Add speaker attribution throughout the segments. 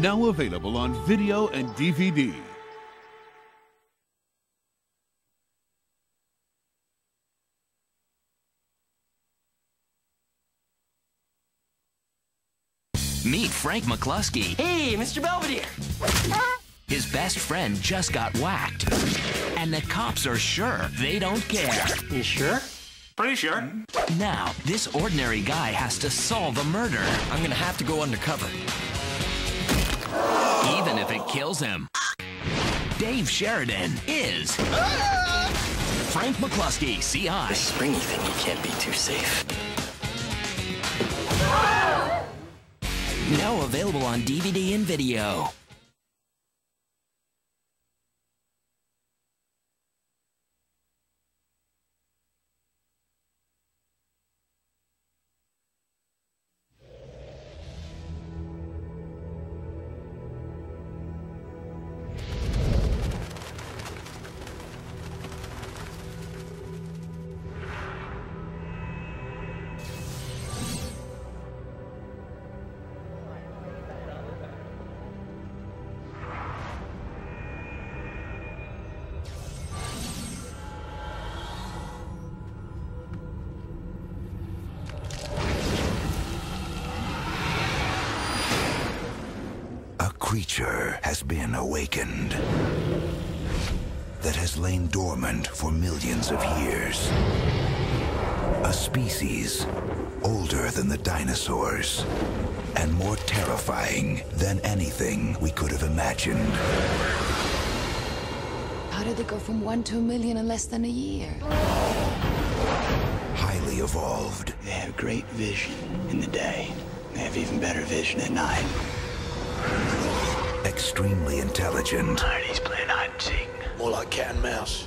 Speaker 1: Now available on video and DVD.
Speaker 2: Meet Frank McKlusky.
Speaker 3: Hey, Mr. Belvedere.
Speaker 2: His best friend just got whacked. And the cops are sure they don't care.
Speaker 3: You sure?
Speaker 4: Pretty sure.
Speaker 2: Now, this ordinary guy has to solve a murder,
Speaker 3: I'm gonna have to go undercover.
Speaker 2: Even if it kills him. Dave Sheridan is Frank McKlusky, CI.
Speaker 3: This springy thing, you can't be too safe.
Speaker 2: Now available on DVD and video.
Speaker 5: Creature has been awakened that has lain dormant for millions of years. A species older than the dinosaurs and more terrifying than anything we could have imagined.
Speaker 6: How did they go from one to a million in less than a year?
Speaker 5: Highly evolved,
Speaker 7: They have great vision in the day. They have even better vision at night.
Speaker 5: Extremely intelligent,
Speaker 7: He's playing hide and seek. More like cat and mouse.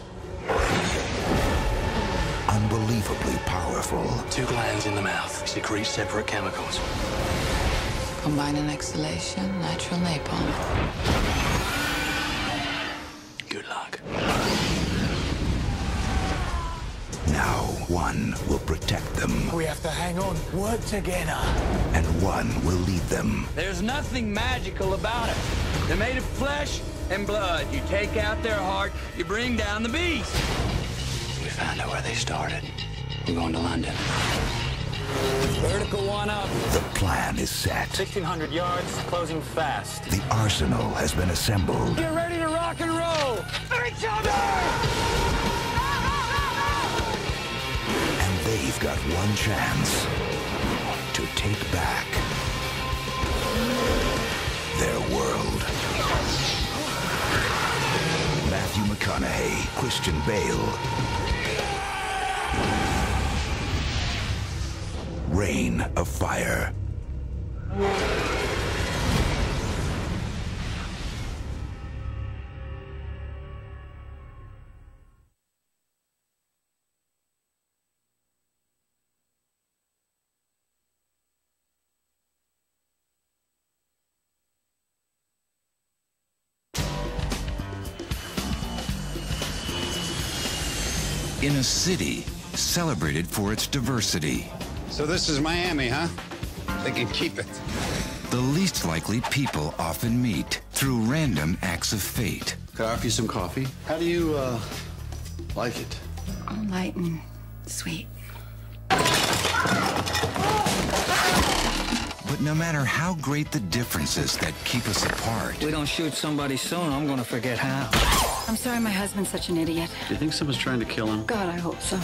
Speaker 5: unbelievably powerful,
Speaker 7: Two glands in the mouth secrete separate chemicals.
Speaker 6: Combining exhalation, natural napalm.
Speaker 5: One will protect them,
Speaker 7: We have to hang on, work together.
Speaker 5: and one will lead them
Speaker 8: There's nothing magical about it. They're made of flesh and blood. You take out their heart, you bring down the beast.
Speaker 7: We found out where they started. We're going to London.
Speaker 8: Vertical one up.
Speaker 5: The plan is set.
Speaker 4: 1,600 yards, closing fast.
Speaker 5: The arsenal has been assembled.
Speaker 8: Get ready to rock and roll. Each other!
Speaker 5: They've got one chance to take back their world. Matthew McConaughey, Christian Bale. Reign of Fire.
Speaker 9: In a city celebrated for its diversity,
Speaker 10: So this is Miami, huh? They can keep it.
Speaker 9: the least likely people often meet through random acts of fate.
Speaker 7: Could I offer you some coffee? How do you, uh, like it?
Speaker 6: Light and sweet.
Speaker 9: But no matter how great the differences that keep us apart,
Speaker 8: We don't shoot somebody soon, I'm gonna forget how.
Speaker 6: I'm sorry my husband's such an idiot.
Speaker 7: Do you think someone's trying to kill him?
Speaker 6: God, I hope so.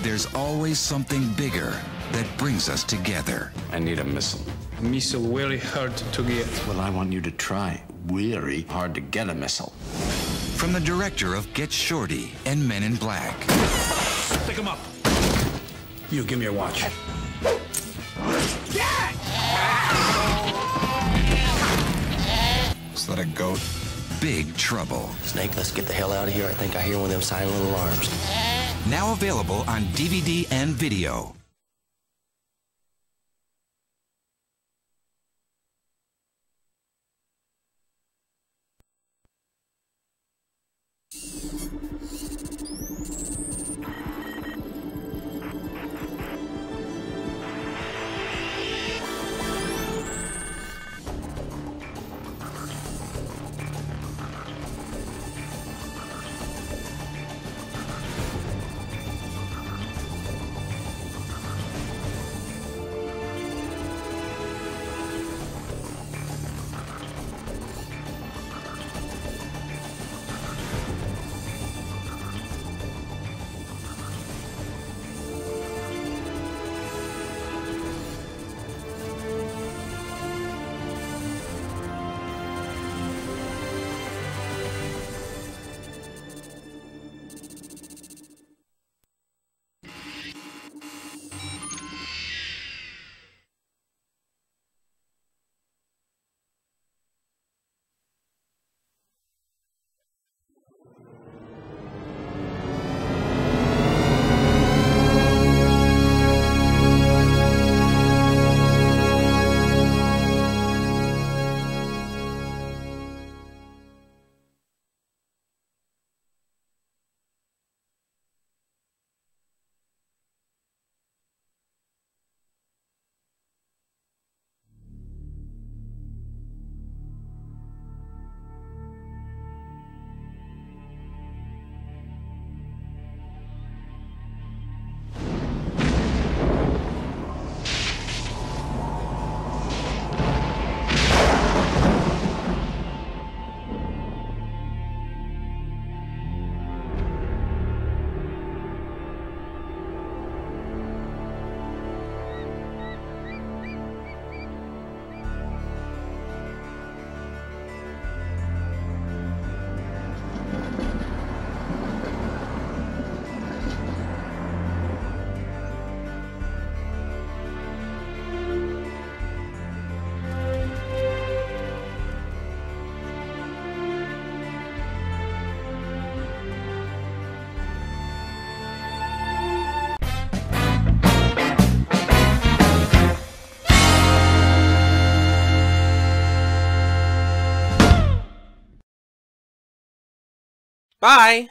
Speaker 9: there's always something bigger that brings us together.
Speaker 10: I need a missile.
Speaker 8: Missile very hard to get.
Speaker 7: Well, I want you to try. Weary hard to get a missile.
Speaker 9: From the director of Get Shorty and Men in Black,
Speaker 4: Pick him up. You give me your watch.
Speaker 9: is that a goat? Big Trouble.
Speaker 3: Snake, let's get the hell out of here. I think I hear one of them silent alarms.
Speaker 9: Now available on DVD and video.
Speaker 11: Bye!